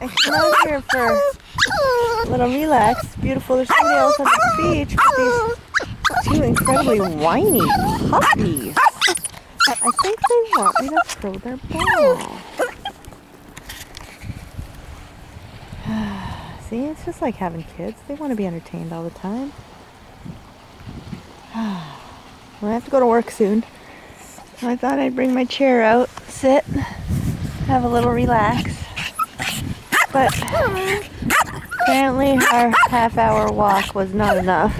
I came out here for little relax. Beautiful. There's somebody else on the beach with these two incredibly whiny puppies. I think they want me to throw their ball. See, it's just like having kids. They want to be entertained all the time. I have to go to work soon. I thought I'd bring my chair out, sit, have a little relax. But apparently our half hour walk was not enough.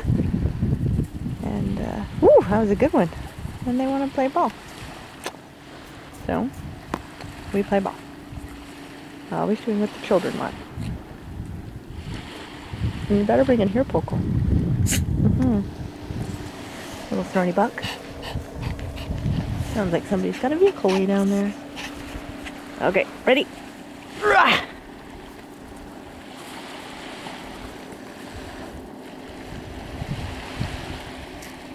And, uh, that was a good one. And they want to play ball. So, we play ball. Always doing what the children want. And you better bring in here, Poco. Mm-hmm. Little thorny buck. Sounds like somebody's got a vehicle way down there. Okay, ready? Rah!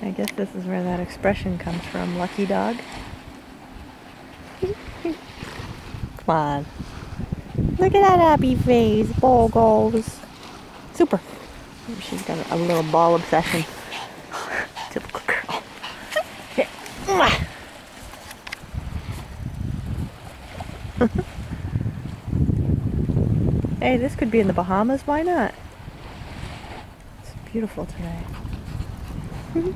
I guess this is where that expression comes from, lucky dog. Come on. Look at that happy face, ball goals. Super. She's got a, little ball obsession. Typical girl. hey, this could be in the Bahamas. Why not? It's beautiful today.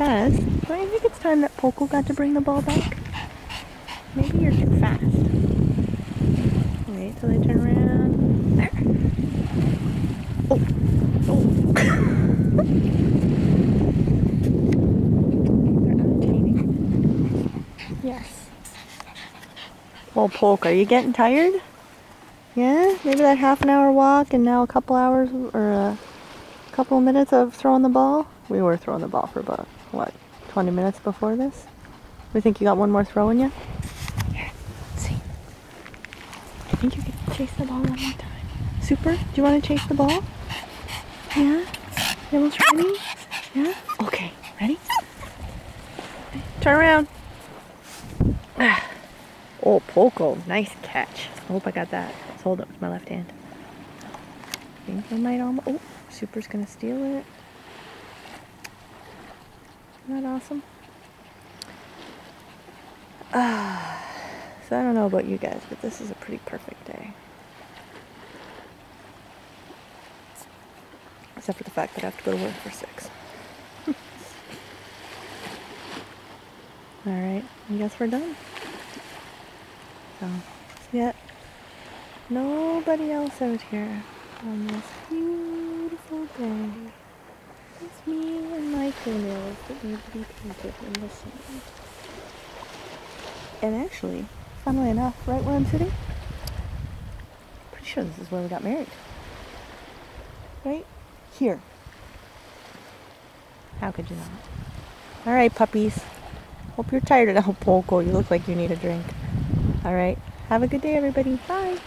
Taz, don't think it's time that Poco got to bring the ball back? Maybe you're too fast. Wait till I turn around. There. Oh. Oh. Yes. Well, Polk, are you getting tired? Yeah? Maybe that half an hour walk and now a couple hours or couple minutes of throwing the ball? We were throwing the ball for about, what, 20 minutes before this? We think you got one more throw in you? See. I think you can chase the ball one more time. Super, do you want to chase the ball? Yeah? You almost ready? Yeah? Okay, ready? Turn around. Oh, Poco, nice catch. I hope I got that. Let's hold it with my left hand. I think I might almost, oh, Super's gonna steal it. Isn't that awesome? So I don't know about you guys, but this is a pretty perfect day. Except for the fact that I have to go to work for 6. Alright, I guess we're done. So, yet nobody else out here on this beautiful day. It's me and my toenails that need to be painted in the sand. And actually, funnily enough, right where I'm sitting, pretty sure this is where we got married. Right here. How could you not? All right, puppies. Hope you're tired of that Poco. You look like you need a drink. All right. Have a good day, everybody. Bye.